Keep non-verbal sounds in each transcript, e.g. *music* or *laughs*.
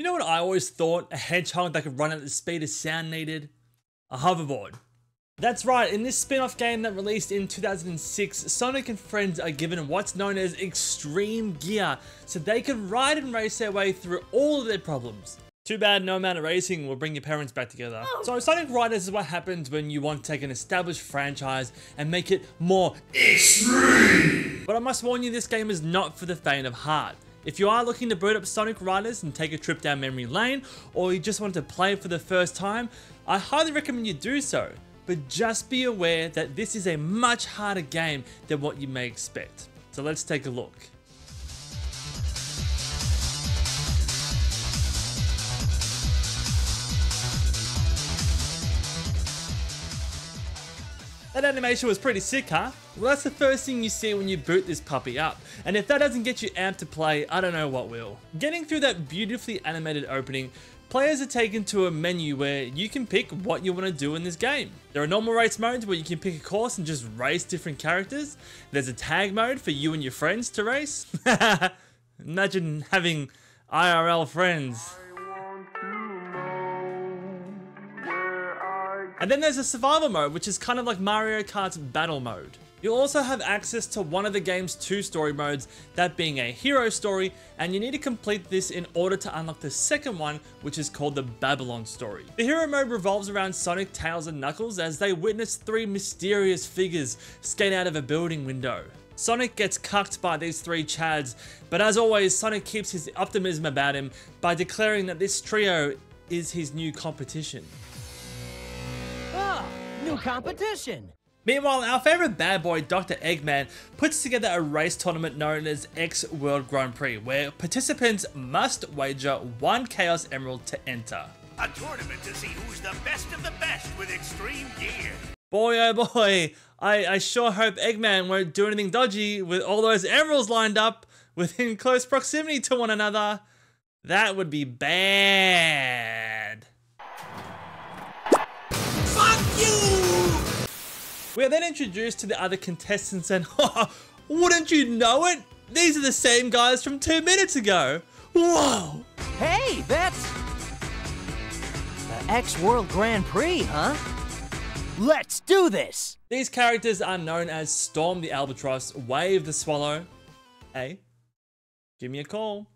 You know what I always thought? A hedgehog that could run at the speed of sound needed? A hoverboard. That's right, in this spin-off game that released in 2006, Sonic and friends are given what's known as extreme gear, so they can ride and race their way through all of their problems. Too bad no amount of racing will bring your parents back together. Oh. So Sonic Riders is what happens when you want to take an established franchise and make it more extreme. But I must warn you, this game is not for the faint of heart. If you are looking to boot up Sonic Riders and take a trip down memory lane, or you just want to play it for the first time, I highly recommend you do so. But just be aware that this is a much harder game than what you may expect. So let's take a look. That animation was pretty sick, huh? Well, that's the first thing you see when you boot this puppy up. And if that doesn't get you amped to play, I don't know what will. Getting through that beautifully animated opening, players are taken to a menu where you can pick what you want to do in this game. There are normal race modes where you can pick a course and just race different characters. There's a tag mode for you and your friends to race. *laughs* Imagine having IRL friends. And then there's a survival mode, which is kind of like Mario Kart's battle mode. You'll also have access to one of the game's two story modes, that being a hero story, and you need to complete this in order to unlock the second one, which is called the Babylon story. The hero mode revolves around Sonic, Tails, and Knuckles as they witness three mysterious figures skate out of a building window. Sonic gets cucked by these three chads, but as always, Sonic keeps his optimism about him by declaring that this trio is his new competition. Ah, new competition. Meanwhile, our favorite bad boy, Dr. Eggman, puts together a race tournament known as X World Grand Prix, where participants must wager one Chaos Emerald to enter. A tournament to see who's the best of the best with extreme gear. Boy, oh boy, I, I sure hope Eggman won't do anything dodgy with all those emeralds lined up within *laughs* close proximity to one another. That would be bad. We are then introduced to the other contestants and *laughs* wouldn't you know it? These are the same guys from two minutes ago. Whoa! Hey, that's the X World Grand Prix, huh? Let's do this! These characters are known as Storm the Albatross, Wave the Swallow, hey, give me a call,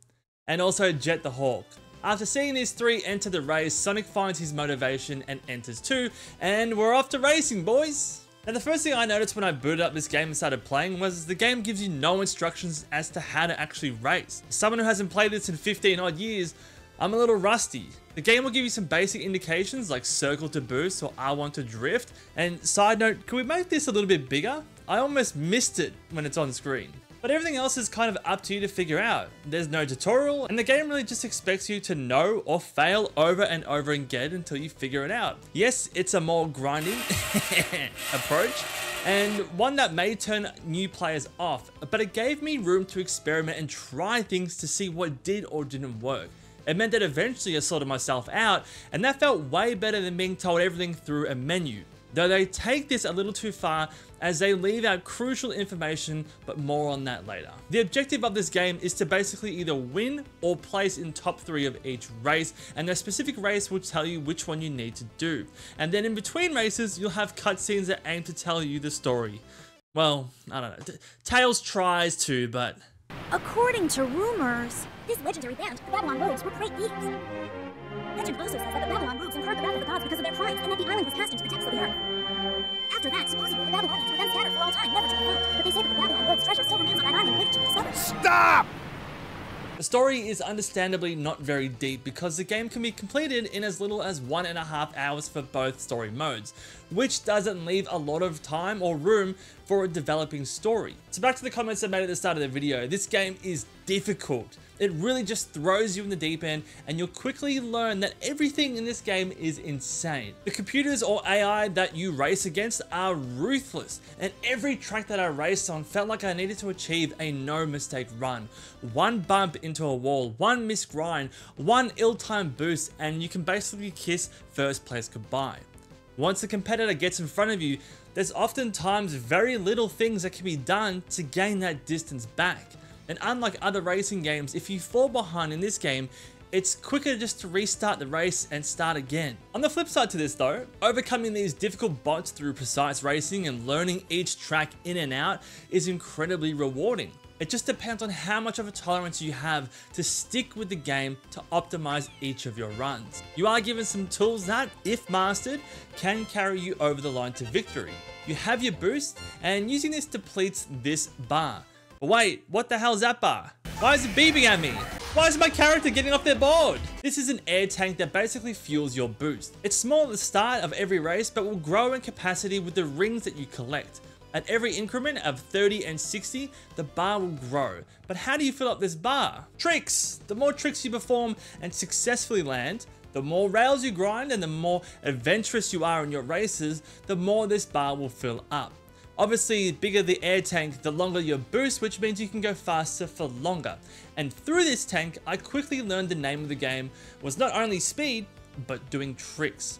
and also Jet the Hawk. After seeing these three enter the race, Sonic finds his motivation and enters too, and we're off to racing, boys! Now the first thing I noticed when I booted up this game and started playing was the game gives you no instructions as to how to actually race. Someone who hasn't played this in 15 odd years, I'm a little rusty. The game will give you some basic indications like circle to boost or R1 to drift. And side note, can we make this a little bit bigger? I almost missed it when it's on screen. But everything else is kind of up to you to figure out. There's no tutorial, and the game really just expects you to know or fail over and over again until you figure it out. Yes, it's a more grinding *laughs* approach, and one that may turn new players off, but it gave me room to experiment and try things to see what did or didn't work. It meant that eventually I sorted myself out, and that felt way better than being told everything through a menu. Though they take this a little too far as they leave out crucial information, but more on that later. The objective of this game is to basically either win or place in top 3 of each race, and their specific race will tell you which one you need to do. And then in between races, you'll have cutscenes that aim to tell you the story. Well, I don't know. Tails tries to, but... According to rumors, this legendary band, the Babylon Rogues, were great leaders. Legend also says that the Babylon the wrath of the gods because of their crimes, and that the island was cast into the depths of the earth. After that, supposedly the Babylonians were then scattered for all time, never to be found. But they say that the Babylon treasure still remains on that island waiting to be discovered. Stop! The story is understandably not very deep because the game can be completed in as little as one and a half hours for both story modes, which doesn't leave a lot of time or room for a developing story. So back to the comments I made at the start of the video, this game is difficult. It really just throws you in the deep end and you'll quickly learn that everything in this game is insane. The computers or AI that you race against are ruthless and every track that I raced on felt like I needed to achieve a no mistake run. One bump into a wall, one missed grind, one ill-timed boost and you can basically kiss first place goodbye. Once a competitor gets in front of you, there's oftentimes very little things that can be done to gain that distance back. And unlike other racing games, if you fall behind in this game, it's quicker just to restart the race and start again. On the flip side to this though, overcoming these difficult bots through precise racing and learning each track in and out is incredibly rewarding. It just depends on how much of a tolerance you have to stick with the game to optimize each of your runs. You are given some tools that, if mastered, can carry you over the line to victory. You have your boost, and using this depletes this bar. But wait, what the hell is that bar? Why is it beeping at me? Why is my character getting off their board? This is an air tank that basically fuels your boost. It's small at the start of every race, but will grow in capacity with the rings that you collect. At every increment of 30 and 60, the bar will grow. But how do you fill up this bar? Tricks! The more tricks you perform and successfully land, the more rails you grind and the more adventurous you are in your races, the more this bar will fill up. Obviously, the bigger the air tank, the longer your boost, which means you can go faster for longer. And through this tank, I quickly learned the name of the game was not only speed, but doing tricks.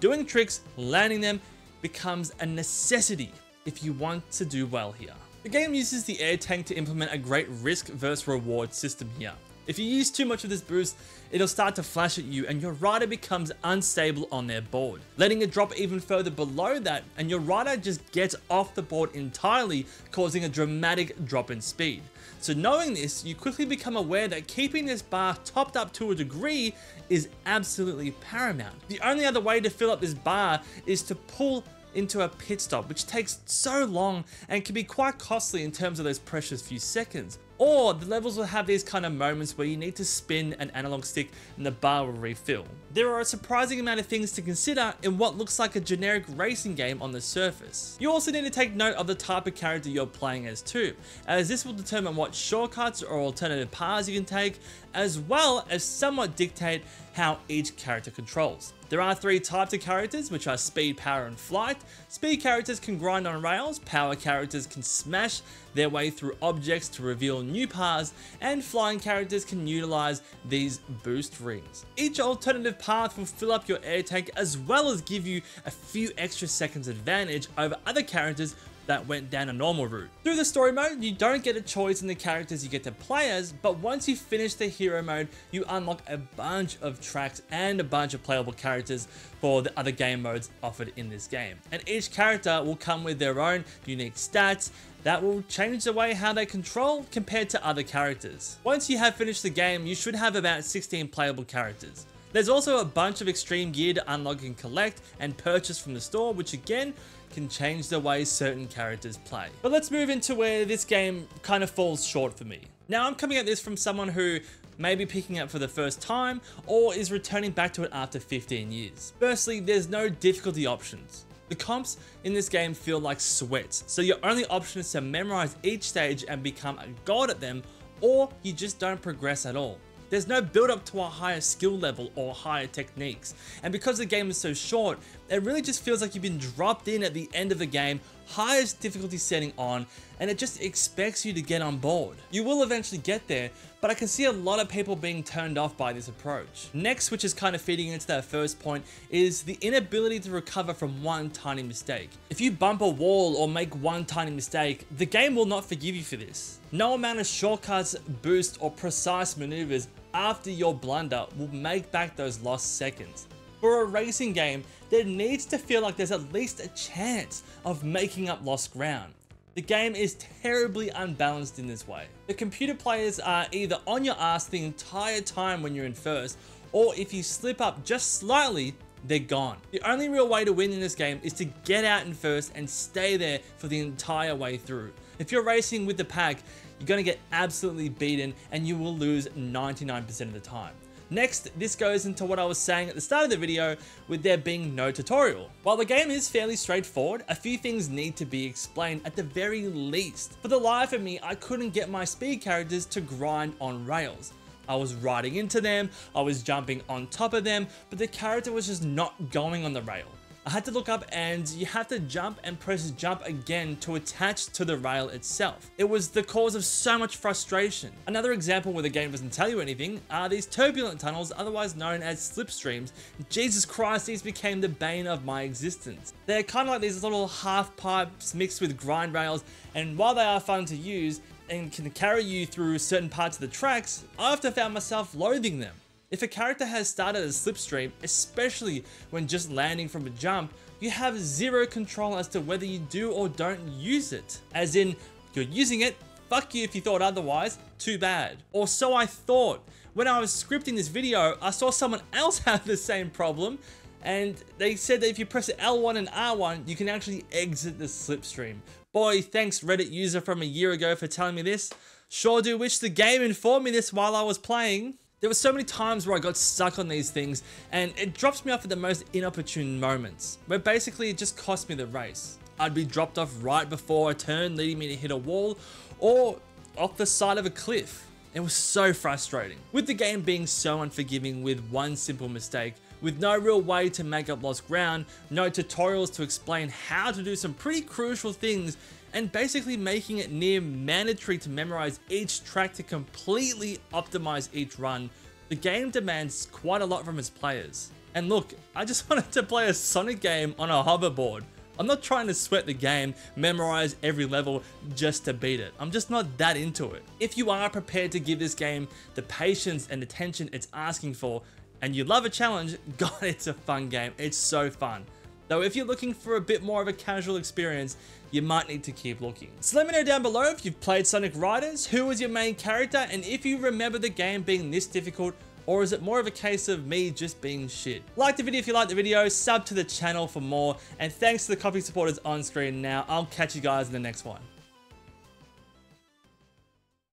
Doing tricks, landing them, becomes a necessity if you want to do well here. The game uses the air tank to implement a great risk versus reward system here. If you use too much of this boost, it'll start to flash at you and your rider becomes unstable on their board, letting it drop even further below that and your rider just gets off the board entirely, causing a dramatic drop in speed. So knowing this, you quickly become aware that keeping this bar topped up to a degree is absolutely paramount. The only other way to fill up this bar is to pull into a pit stop, which takes so long and can be quite costly in terms of those precious few seconds. Or the levels will have these kind of moments where you need to spin an analog stick and the bar will refill. There are a surprising amount of things to consider in what looks like a generic racing game on the surface. You also need to take note of the type of character you're playing as too, as this will determine what shortcuts or alternative paths you can take, as well as somewhat dictate how each character controls. There are three types of characters, which are speed, power, and flight. Speed characters can grind on rails, power characters can smash their way through objects to reveal new paths, and flying characters can utilize these boost rings. Each alternative path will fill up your air tank as well as give you a few extra seconds advantage over other characters that went down a normal route. Through the story mode, you don't get a choice in the characters you get to play as, but once you finish the hero mode, you unlock a bunch of tracks and a bunch of playable characters for the other game modes offered in this game. And each character will come with their own unique stats that will change the way how they control compared to other characters. Once you have finished the game, you should have about 16 playable characters. There's also a bunch of extreme gear to unlock and collect and purchase from the store, which again can change the way certain characters play. But let's move into where this game kind of falls short for me. Now I'm coming at this from someone who may be picking up for the first time or is returning back to it after 15 years. Firstly, there's no difficulty options. The comps in this game feel like sweats, so your only option is to memorize each stage and become a god at them, or you just don't progress at all. There's no build up to a higher skill level or higher techniques. And because the game is so short, it really just feels like you've been dropped in at the end of the game, highest difficulty setting on, and it just expects you to get on board. You will eventually get there, but I can see a lot of people being turned off by this approach. Next, which is kind of feeding into that first point, is the inability to recover from one tiny mistake. If you bump a wall or make one tiny mistake, the game will not forgive you for this. No amount of shortcuts, boost, or precise maneuvers after your blunder will make back those lost seconds. For a racing game, there needs to feel like there's at least a chance of making up lost ground. The game is terribly unbalanced in this way. The computer players are either on your ass the entire time when you're in first, or if you slip up just slightly, they're gone. The only real way to win in this game is to get out in first and stay there for the entire way through. If you're racing with the pack, you're going to get absolutely beaten and you will lose 99% of the time. Next, this goes into what I was saying at the start of the video with there being no tutorial. While the game is fairly straightforward, a few things need to be explained at the very least. For the life of me, I couldn't get my speed characters to grind on rails. I was riding into them, I was jumping on top of them, but the character was just not going on the rail. I had to look up and you have to jump and press jump again to attach to the rail itself. It was the cause of so much frustration. Another example where the game doesn't tell you anything are these turbulent tunnels, otherwise known as slipstreams. Jesus Christ, these became the bane of my existence. They're kind of like these little half pipes mixed with grind rails, and while they are fun to use, and can carry you through certain parts of the tracks, I often found myself loathing them. If a character has started a slipstream, especially when just landing from a jump, you have zero control as to whether you do or don't use it. As in, you're using it, fuck you if you thought otherwise, too bad. Or so I thought. When I was scripting this video, I saw someone *laughs* else have the same problem and they said that if you press L1 and R1, you can actually exit the slipstream. Boy, thanks Reddit user from a year ago for telling me this. Sure do wish the game informed me this while I was playing. There were so many times where I got stuck on these things and it drops me off at the most inopportune moments, where basically it just cost me the race. I'd be dropped off right before a turn leading me to hit a wall or off the side of a cliff. It was so frustrating. With the game being so unforgiving with one simple mistake, with no real way to make up lost ground, no tutorials to explain how to do some pretty crucial things, and basically making it near mandatory to memorize each track to completely optimize each run, the game demands quite a lot from its players. And look, I just *laughs* wanted to play a Sonic game on a hoverboard. I'm not trying to sweat the game, memorize every level just to beat it. I'm just not that into it. If you are prepared to give this game the patience and attention it's asking for, and you love a challenge, *laughs* God, it's a fun game. It's so fun. Though if you're looking for a bit more of a casual experience, you might need to keep looking. So let me know down below if you've played Sonic Riders, who was your main character, and if you remember the game being this difficult, or is it more of a case of me just being shit? Like the video if you liked the video, sub to the channel for more, and thanks to the Ko-fi supporters on screen now. I'll catch you guys in the next one.